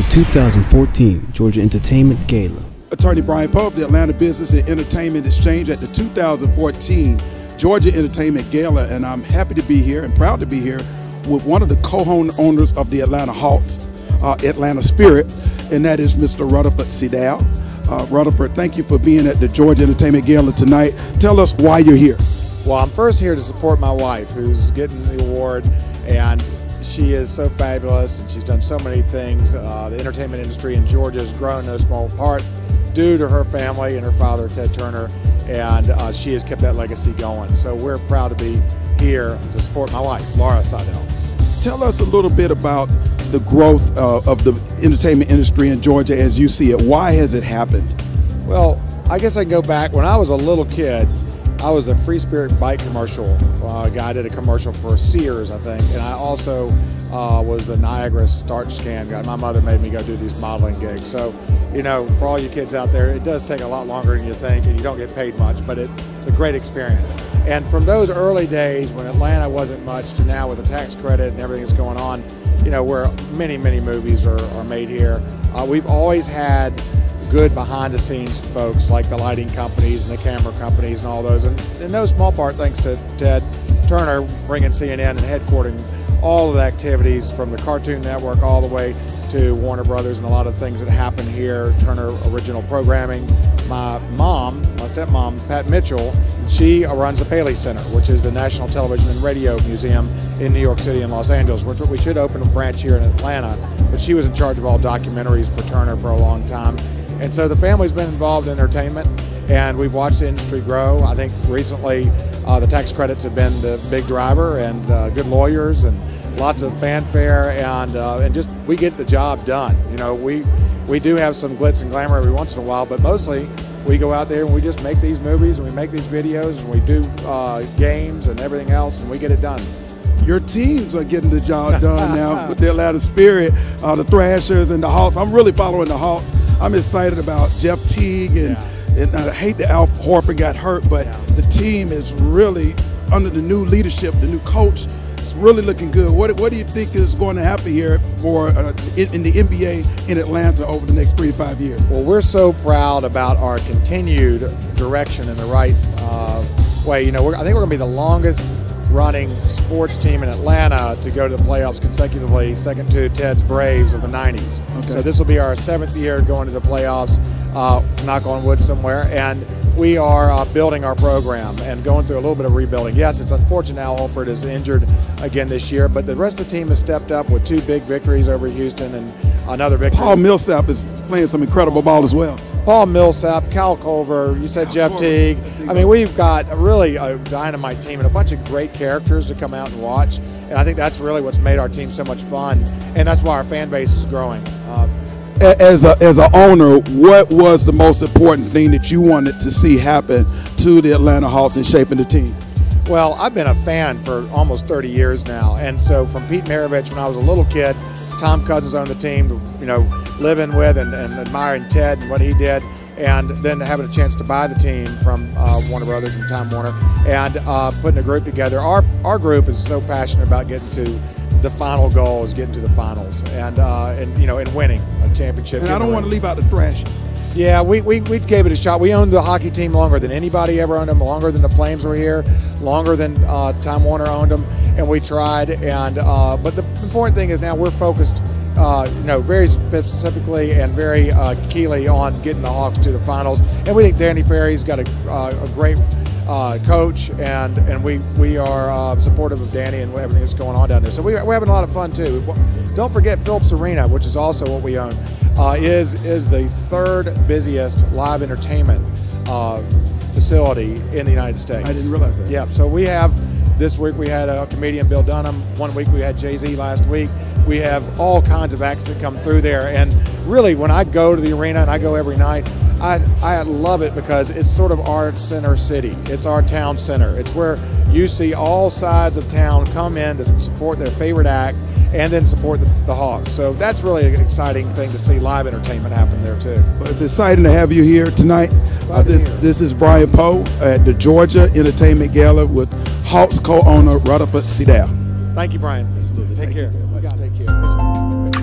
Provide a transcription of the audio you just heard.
the 2014 Georgia Entertainment Gala. Attorney Brian Poe of the Atlanta Business and Entertainment Exchange at the 2014 Georgia Entertainment Gala, and I'm happy to be here and proud to be here with one of the co-owners of the Atlanta Hawks, uh, Atlanta Spirit, and that is Mr. Rutherford Seydel. Uh, Rutherford, thank you for being at the Georgia Entertainment Gala tonight. Tell us why you're here. Well, I'm first here to support my wife, who's getting the award, and she is so fabulous, and she's done so many things. Uh, the entertainment industry in Georgia has grown no small part due to her family and her father, Ted Turner, and uh, she has kept that legacy going. So we're proud to be here to support my wife, Laura Seydel. Tell us a little bit about the growth uh, of the entertainment industry in Georgia as you see it. Why has it happened? Well, I guess I can go back. When I was a little kid, I was a Free Spirit bike commercial uh, guy. I did a commercial for Sears, I think, and I also uh, was the Niagara starch scan guy. My mother made me go do these modeling gigs. So, you know, for all you kids out there, it does take a lot longer than you think, and you don't get paid much, but it, it's a great experience. And from those early days when Atlanta wasn't much to now with the tax credit and everything that's going on, you know, where many, many movies are, are made here, uh, we've always had good behind the scenes folks like the lighting companies and the camera companies and all those. And in no small part thanks to Ted Turner bringing CNN and headquartering all of the activities from the Cartoon Network all the way to Warner Brothers and a lot of things that happen here, Turner Original Programming. My mom, my stepmom, Pat Mitchell, she runs the Paley Center, which is the National Television and Radio Museum in New York City and Los Angeles, which we should open a branch here in Atlanta. But she was in charge of all documentaries for Turner for a long time. And so the family's been involved in entertainment and we've watched the industry grow. I think recently uh, the tax credits have been the big driver and uh, good lawyers and lots of fanfare and uh, and just we get the job done. You know, we we do have some glitz and glamour every once in a while, but mostly we go out there and we just make these movies and we make these videos and we do uh, games and everything else and we get it done your teams are getting the job done now with the Atlanta Spirit, uh, the Thrashers and the Hawks. I'm really following the Hawks. I'm excited about Jeff Teague and, yeah. and I hate that Al Horford got hurt, but yeah. the team is really under the new leadership, the new coach. It's really looking good. What, what do you think is going to happen here for uh, in, in, the NBA in Atlanta over the next three to five years? Well, we're so proud about our continued direction in the right uh, way. You know, I think we're going to be the longest running sports team in Atlanta to go to the playoffs consecutively, second to Ted's Braves of the 90s. Okay. So this will be our seventh year going to the playoffs, uh, knock on wood somewhere. And we are uh, building our program and going through a little bit of rebuilding. Yes, it's unfortunate Al Horford is injured again this year, but the rest of the team has stepped up with two big victories over Houston and another victory. Paul Millsap is playing some incredible ball as well. Paul Millsap, Kyle Korver, you said Jeff Teague. I mean, we've got really a dynamite team and a bunch of great characters to come out and watch. And I think that's really what's made our team so much fun. And that's why our fan base is growing. Uh, as a as an owner, what was the most important thing that you wanted to see happen to the Atlanta Hawks in shaping the team? Well, I've been a fan for almost 30 years now, and so from Pete Maravich when I was a little kid, Tom Cousins on the team, you know, living with and, and admiring Ted and what he did, and then having a chance to buy the team from uh, Warner Brothers and Time Warner, and uh, putting a group together. Our our group is so passionate about getting to the final goal is getting to the finals and uh, and you know and winning a championship. And I don't want to leave out the Thrashers. Yeah, we, we, we gave it a shot. We owned the hockey team longer than anybody ever owned them, longer than the Flames were here, longer than uh, Time Warner owned them, and we tried. And uh, but the important thing is now we're focused, uh, you know, very specifically and very uh, keenly on getting the Hawks to the finals. And we think Danny Ferry's got a, uh, a great uh, coach, and and we we are uh, supportive of Danny and everything that's going on down there. So we, we're having a lot of fun too. Don't forget Phillips Arena, which is also what we own uh, is is the third busiest live entertainment uh, facility in the United States. I didn't realize that. Yeah, so we have this week we had a comedian Bill Dunham. One week we had Jay Z. Last week we have all kinds of acts that come through there. And really, when I go to the arena and I go every night, I, I love it because it's sort of our center city. It's our town center. It's where you see all sides of town come in to support their favorite act and then support the, the Hawks. So that's really an exciting thing to see live entertainment happen there too. Well, it's exciting to have you here tonight. Uh, this this is Brian Poe at the Georgia Entertainment Gala with Hawks co-owner Rutherford Seydel. Thank you, Brian. Absolutely. Take Thank care. You